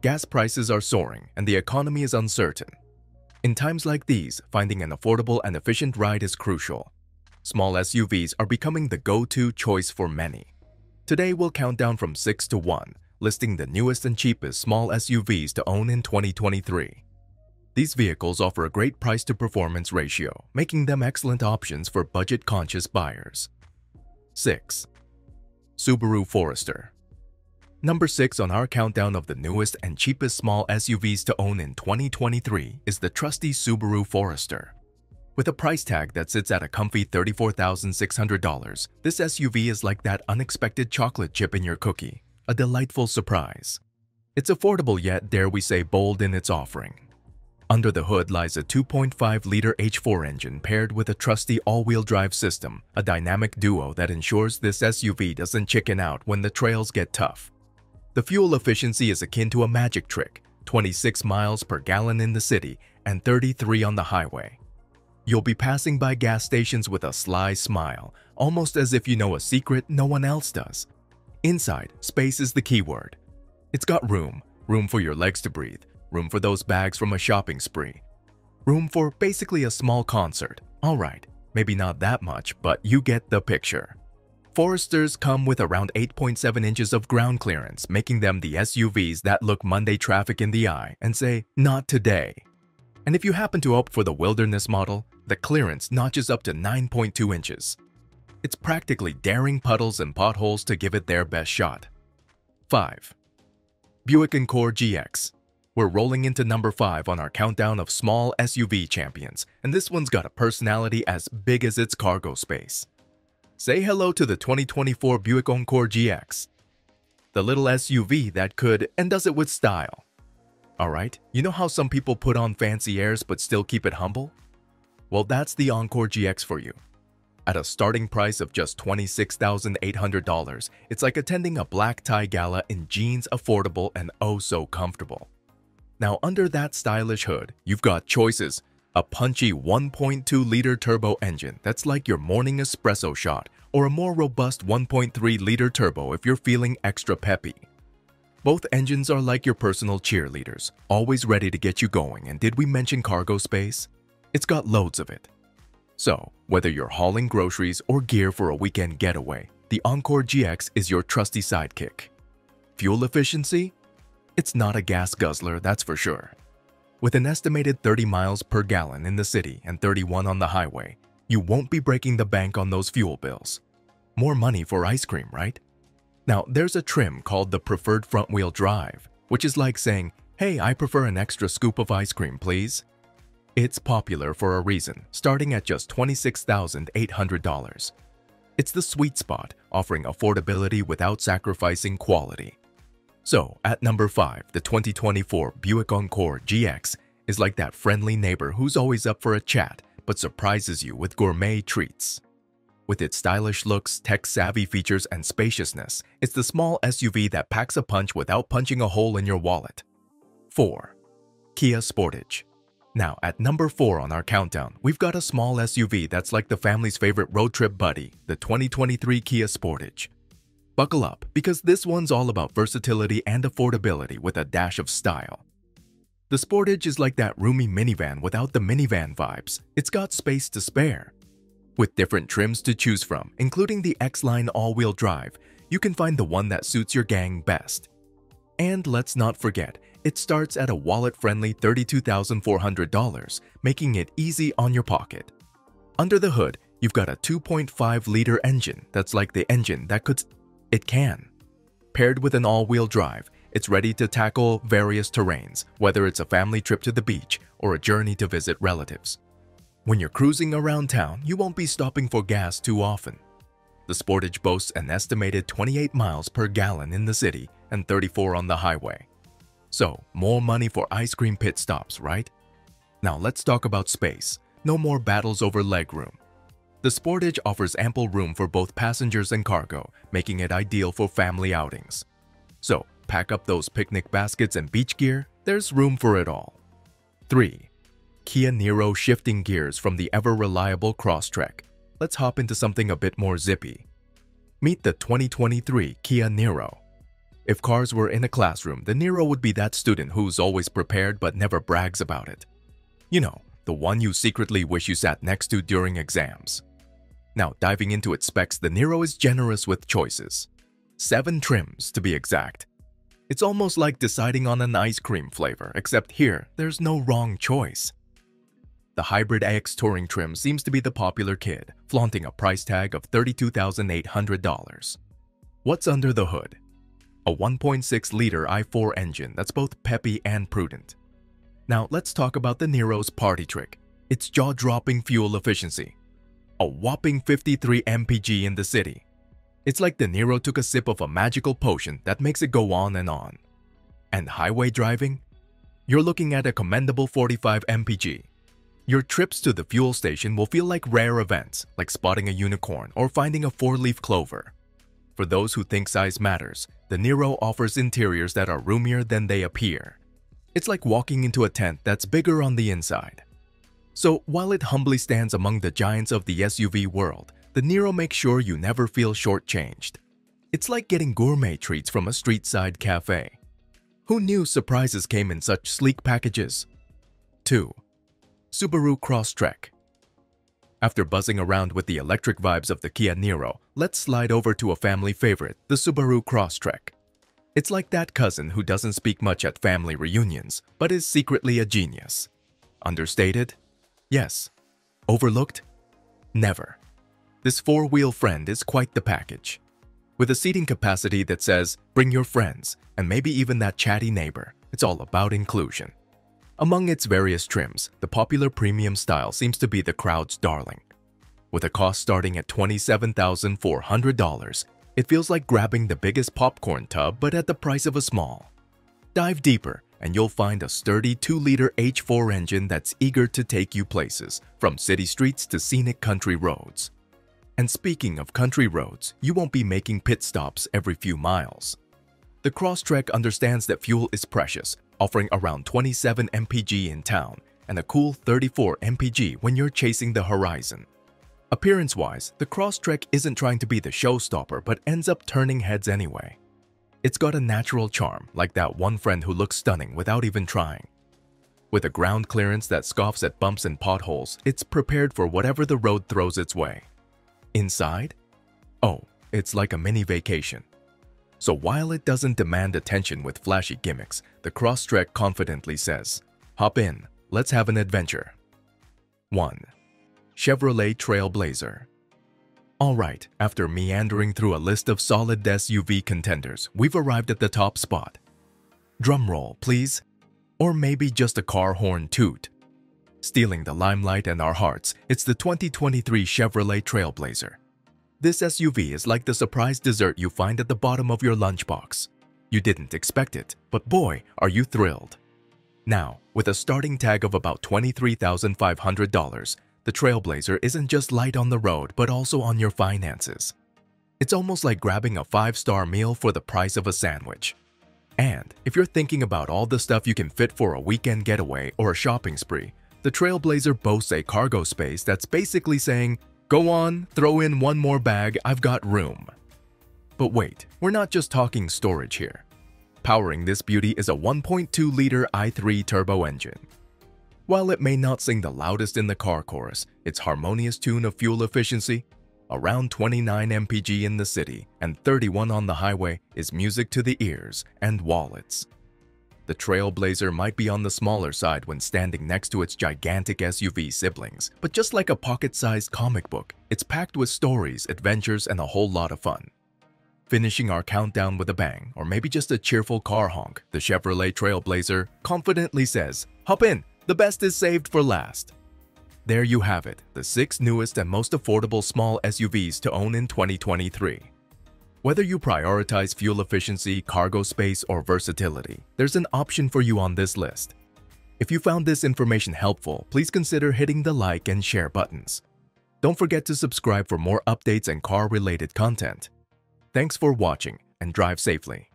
Gas prices are soaring and the economy is uncertain. In times like these, finding an affordable and efficient ride is crucial. Small SUVs are becoming the go-to choice for many. Today we'll count down from 6 to 1, listing the newest and cheapest small SUVs to own in 2023. These vehicles offer a great price-to-performance ratio, making them excellent options for budget-conscious buyers. 6. Subaru Forester Number 6 on our countdown of the newest and cheapest small SUVs to own in 2023 is the trusty Subaru Forester. With a price tag that sits at a comfy $34,600, this SUV is like that unexpected chocolate chip in your cookie, a delightful surprise. It's affordable yet, dare we say, bold in its offering. Under the hood lies a 2.5-liter H4 engine paired with a trusty all-wheel drive system, a dynamic duo that ensures this SUV doesn't chicken out when the trails get tough. The fuel efficiency is akin to a magic trick, 26 miles per gallon in the city and 33 on the highway. You'll be passing by gas stations with a sly smile, almost as if you know a secret no one else does. Inside, space is the keyword. It's got room, room for your legs to breathe, room for those bags from a shopping spree, room for basically a small concert. Alright, maybe not that much, but you get the picture. Foresters come with around 8.7 inches of ground clearance, making them the SUVs that look Monday traffic in the eye and say, not today. And if you happen to opt for the Wilderness model, the clearance notches up to 9.2 inches. It's practically daring puddles and potholes to give it their best shot. 5. Buick Encore GX We're rolling into number 5 on our countdown of small SUV champions, and this one's got a personality as big as its cargo space. Say hello to the 2024 Buick Encore GX, the little SUV that could and does it with style. Alright, you know how some people put on fancy airs but still keep it humble? Well, that's the Encore GX for you. At a starting price of just $26,800, it's like attending a black tie gala in jeans affordable and oh so comfortable. Now under that stylish hood, you've got choices a punchy 1.2-liter turbo engine that's like your morning espresso shot, or a more robust 1.3-liter turbo if you're feeling extra peppy. Both engines are like your personal cheerleaders, always ready to get you going, and did we mention cargo space? It's got loads of it. So, whether you're hauling groceries or gear for a weekend getaway, the Encore GX is your trusty sidekick. Fuel efficiency? It's not a gas guzzler, that's for sure. With an estimated 30 miles per gallon in the city and 31 on the highway, you won't be breaking the bank on those fuel bills. More money for ice cream, right? Now, there's a trim called the Preferred Front Wheel Drive, which is like saying, hey, I prefer an extra scoop of ice cream, please. It's popular for a reason, starting at just $26,800. It's the sweet spot, offering affordability without sacrificing quality. So, at number 5, the 2024 Buick Encore GX is like that friendly neighbor who's always up for a chat but surprises you with gourmet treats. With its stylish looks, tech-savvy features, and spaciousness, it's the small SUV that packs a punch without punching a hole in your wallet. 4. Kia Sportage Now, at number 4 on our countdown, we've got a small SUV that's like the family's favorite road trip buddy, the 2023 Kia Sportage. Buckle up, because this one's all about versatility and affordability with a dash of style. The Sportage is like that roomy minivan without the minivan vibes. It's got space to spare. With different trims to choose from, including the X-Line all-wheel drive, you can find the one that suits your gang best. And let's not forget, it starts at a wallet-friendly $32,400, making it easy on your pocket. Under the hood, you've got a 2.5-liter engine that's like the engine that could it can. Paired with an all-wheel drive, it's ready to tackle various terrains, whether it's a family trip to the beach or a journey to visit relatives. When you're cruising around town, you won't be stopping for gas too often. The Sportage boasts an estimated 28 miles per gallon in the city and 34 on the highway. So, more money for ice cream pit stops, right? Now let's talk about space. No more battles over legroom. The Sportage offers ample room for both passengers and cargo, making it ideal for family outings. So, pack up those picnic baskets and beach gear, there's room for it all. 3. Kia Niro shifting gears from the ever-reliable Crosstrek. Let's hop into something a bit more zippy. Meet the 2023 Kia Niro. If cars were in a classroom, the Niro would be that student who's always prepared but never brags about it. You know, the one you secretly wish you sat next to during exams. Now, diving into its specs, the Niro is generous with choices. Seven trims, to be exact. It's almost like deciding on an ice cream flavor, except here, there's no wrong choice. The Hybrid X Touring trim seems to be the popular kid, flaunting a price tag of $32,800. What's under the hood? A 1.6-liter i4 engine that's both peppy and prudent. Now let's talk about the Niro's party trick, its jaw-dropping fuel efficiency. A whopping 53 mpg in the city. It's like the Niro took a sip of a magical potion that makes it go on and on. And highway driving? You're looking at a commendable 45 mpg, your trips to the fuel station will feel like rare events, like spotting a unicorn or finding a four-leaf clover. For those who think size matters, the Niro offers interiors that are roomier than they appear. It's like walking into a tent that's bigger on the inside. So while it humbly stands among the giants of the SUV world, the Niro makes sure you never feel shortchanged. It's like getting gourmet treats from a street-side cafe. Who knew surprises came in such sleek packages? 2. Subaru Crosstrek. After buzzing around with the electric vibes of the Kia Niro, let's slide over to a family favorite, the Subaru Crosstrek. It's like that cousin who doesn't speak much at family reunions, but is secretly a genius. Understated? Yes. Overlooked? Never. This four-wheel friend is quite the package. With a seating capacity that says, bring your friends, and maybe even that chatty neighbor, it's all about inclusion. Among its various trims, the popular premium style seems to be the crowd's darling. With a cost starting at $27,400, it feels like grabbing the biggest popcorn tub but at the price of a small. Dive deeper and you'll find a sturdy 2-liter H4 engine that's eager to take you places, from city streets to scenic country roads. And speaking of country roads, you won't be making pit stops every few miles. The Crosstrek understands that fuel is precious offering around 27 mpg in town and a cool 34 mpg when you're chasing the horizon. Appearance-wise, the Crosstrek isn't trying to be the showstopper but ends up turning heads anyway. It's got a natural charm, like that one friend who looks stunning without even trying. With a ground clearance that scoffs at bumps and potholes, it's prepared for whatever the road throws its way. Inside? Oh, it's like a mini vacation. So while it doesn't demand attention with flashy gimmicks, the Crosstrek confidently says, Hop in, let's have an adventure. 1. Chevrolet Trailblazer Alright, after meandering through a list of solid SUV contenders, we've arrived at the top spot. Drumroll, please. Or maybe just a car horn toot. Stealing the limelight and our hearts, it's the 2023 Chevrolet Trailblazer. This SUV is like the surprise dessert you find at the bottom of your lunchbox. You didn't expect it, but boy, are you thrilled. Now, with a starting tag of about $23,500, the Trailblazer isn't just light on the road but also on your finances. It's almost like grabbing a five-star meal for the price of a sandwich. And if you're thinking about all the stuff you can fit for a weekend getaway or a shopping spree, the Trailblazer boasts a cargo space that's basically saying, Go on, throw in one more bag, I've got room. But wait, we're not just talking storage here. Powering this beauty is a 1.2-liter i3 turbo engine. While it may not sing the loudest in the car chorus, its harmonious tune of fuel efficiency, around 29 mpg in the city and 31 on the highway is music to the ears and wallets. The Trailblazer might be on the smaller side when standing next to its gigantic SUV siblings, but just like a pocket-sized comic book, it's packed with stories, adventures, and a whole lot of fun. Finishing our countdown with a bang, or maybe just a cheerful car honk, the Chevrolet Trailblazer confidently says, Hop in, the best is saved for last. There you have it, the six newest and most affordable small SUVs to own in 2023. Whether you prioritize fuel efficiency, cargo space, or versatility, there's an option for you on this list. If you found this information helpful, please consider hitting the like and share buttons. Don't forget to subscribe for more updates and car-related content. Thanks for watching and drive safely.